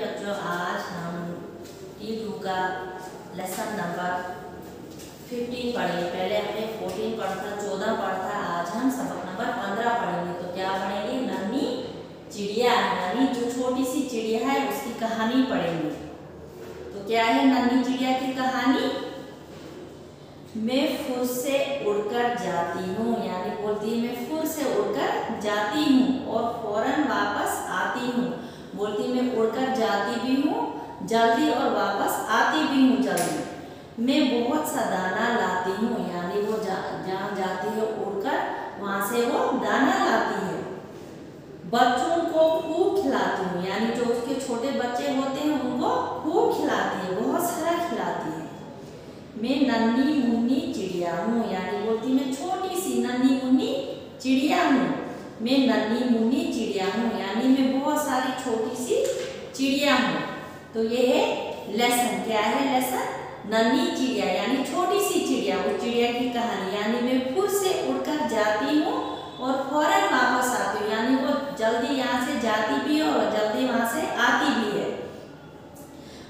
बच्चों आज हम टी टू का लेसन नंबर फिफ्टीन पढ़ेंगे। पहले हमने फोर्टीन पढ़ा था, चौदह पढ़ा था, आज हम सबक नंबर पंद्रह पढ़ेंगे। तो क्या पढ़ेंगे? नन्ही चिड़िया नन्ही जो छोटी सी चिड़िया है, उसकी कहानी पढ़ेंगे। तो क्या है नन्ही चिड़िया की कहानी? मैं फुर से उड़कर जाती हूँ, यानी बोलती है, मैं फुर से उड़कर जाती हूँ और फ़ौरन वापस आती हूँ बोलती मैं उड़कर जाती भी हूँ जल्दी और वापस आती भी हूँ जल्दी। मैं बहुत सा दाना लाती हूँ यानी वो जा, जहाँ जाती है उड़कर वहाँ से वो दाना लाती है। बच्चों को खूब खिलाती हूँ यानी जो उसके छोटे बच्चे होते हैं उनको खूब खिलाती है बहुत सारा खिलाती है। मैं नन्ही मुन्नी चिड़िया हूँ यानी बोलती मैं छोटी सी नन्ही मुन्नी चिड़िया हूँ मैं नन्ही मुन्नी चिड़िया हूँ, यानी मैं बहुत सारी छोटी सी चिड़िया हूँ। तो ये है लेसन क्या है लेसन नन्ही चिड़िया, यानी छोटी सी चिड़िया, वो चिड़िया की कहानी, यानी मैं खुद से उड़कर जाती हूँ और फ़ौरन वापस आती हूँ, यानी वो जल्दी यहाँ से जाती भी है और जल्दी वहाँ से आती भी है।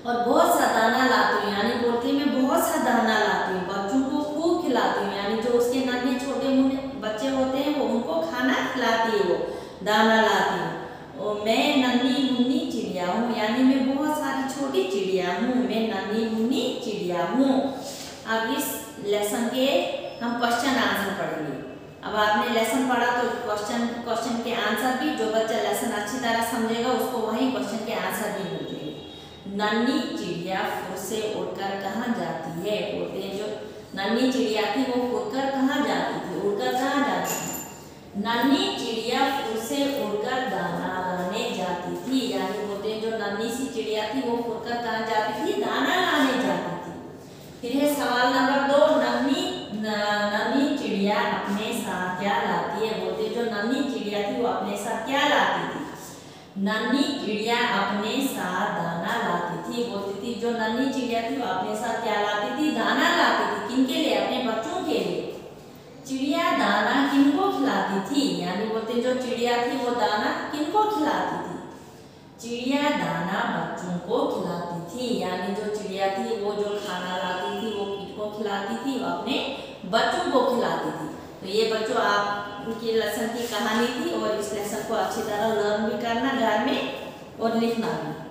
और बहुत सा दाना लाती हूँ, यानी बोलती मैं बहुत सा दाना लाती हूँ बच्चों को खूब खिलाती हूँ यानी जो उसके नन्हे छोटे मुन्ने बच्चे होते हैं वो उनको खाना खिलाती है वो दाना लाती हूँ और मैं नन्ही मुन्नी चिड़िया हूँ, यानी मैं बहुत सारी छोटी चिड़िया हूँ, मैं नन्ही मुन्नी चिड़िया हूँ। अब इस लेसन के हम क्वेश्चन आंसर पढ़ेंगे। अब आपने लेसन पढ़ा तो क्वेश्चन क्वेश्चन के आंसर भी, जो बच्चा लेसन अच्छी तरह समझेगा, उसको वही क्वेश्चन के आंसर भी मिलते हैं नन्ही चिड़िया फुर से उड़कर कहाँ जाती है? हैं जो नन्ही चिड़िया थी, वो उड़कर कहाँ जाती थी? उड़कर कहाँ जाती थी? नन्ही चिड़िया से उड़कर दाना लाने जाती थी। यानी बोलते हैं, जो नन्ही सी चिड़िया थी, वो उड़कर कहाँ जाती थी? दाना लाने जाती थी। फिर है सवाल नंबर दो, नन्ही नन्ही चिड़िया अपने साथ क्या लाती है? बोलते जो नन्ही चिड़िया थी, वो अपने साथ क्या लाती थी? नन्ही चिड़िया अपने साथ दाना लाती थी। बोलती थी, जो नन्ही चिड़िया थी, वो अपने साथ क्या लाती थी? दाना लाती थी। किनके लिए? अपने बच्चों के लिए। चिड़िया दाना किनको खिलाती थी? बोलते जो चिड़िया थी वो दाना किनको खिलाती थी? चिड़िया दाना बच्चों को खिलाती थी, यानी जो चिड़िया थी वो जो खाना लाती थी, वो किनको खिलाती थी? वो अपने बच्चों को खिलाती थी। तो ये बच्चों, आप उनकी लेसन की कहानी थी और इस लेसन को अच्छी तरह लर्न भी करना, घर में और लिखना भी।